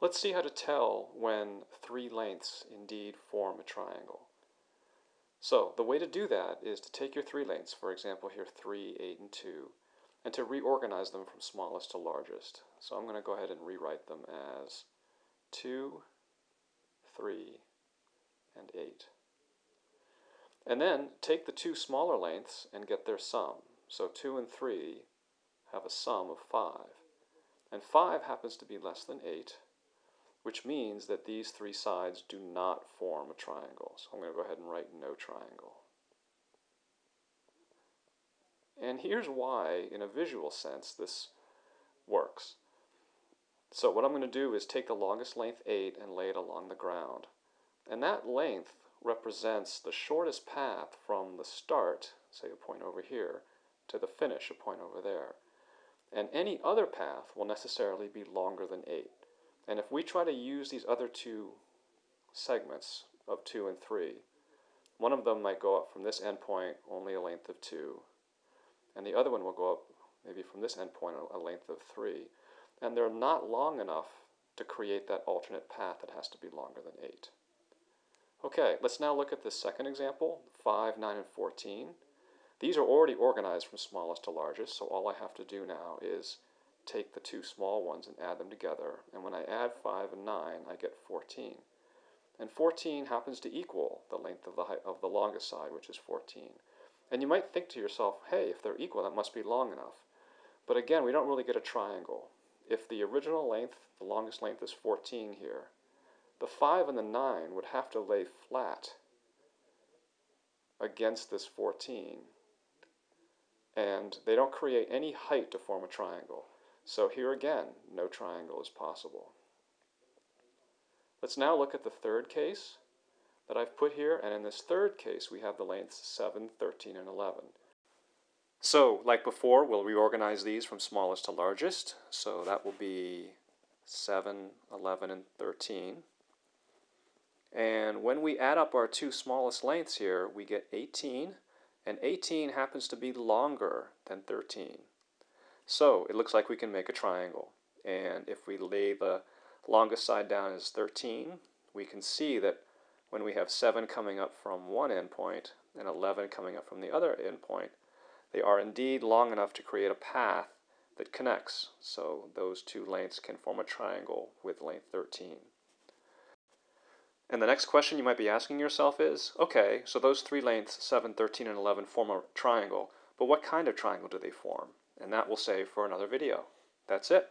Let's see how to tell when three lengths indeed form a triangle. So the way to do that is to take your three lengths, for example here 3, 8, and 2, and to reorganize them from smallest to largest. So I'm going to go ahead and rewrite them as 2, 3, and 8. And then take the two smaller lengths and get their sum. So 2 and 3 have a sum of 5. And 5 happens to be less than 8, which means that these three sides do not form a triangle. So I'm going to go ahead and write no triangle. And here's why, in a visual sense, this works. So what I'm going to do is take the longest length 8 and lay it along the ground. And that length represents the shortest path from the start, say a point over here, to the finish, a point over there. And any other path will necessarily be longer than 8. And if we try to use these other two segments of 2 and 3, one of them might go up from this endpoint only a length of 2, and the other one will go up maybe from this endpoint a length of 3, and they're not long enough to create that alternate path that has to be longer than 8. Okay, let's now look at this second example, 5, 9, and 14. These are already organized from smallest to largest, so all I have to do now is take the two small ones and add them together. And when I add 5 and 9, I get 14. And 14 happens to equal the length of the, of the longest side, which is 14. And you might think to yourself, hey, if they're equal, that must be long enough. But again, we don't really get a triangle. If the original length, the longest length is 14 here, the 5 and the 9 would have to lay flat against this 14. And they don't create any height to form a triangle. So here again, no triangle is possible. Let's now look at the third case that I've put here, and in this third case we have the lengths 7, 13, and 11. So, like before, we'll reorganize these from smallest to largest. So that will be 7, 11, and 13. And when we add up our two smallest lengths here, we get 18, and 18 happens to be longer than 13. So it looks like we can make a triangle. And if we lay the longest side down as 13, we can see that when we have 7 coming up from one endpoint and 11 coming up from the other endpoint, they are indeed long enough to create a path that connects. So those two lengths can form a triangle with length 13. And the next question you might be asking yourself is, okay, so those three lengths, 7, 13, and 11, form a triangle, but what kind of triangle do they form? And that we'll save for another video. That's it.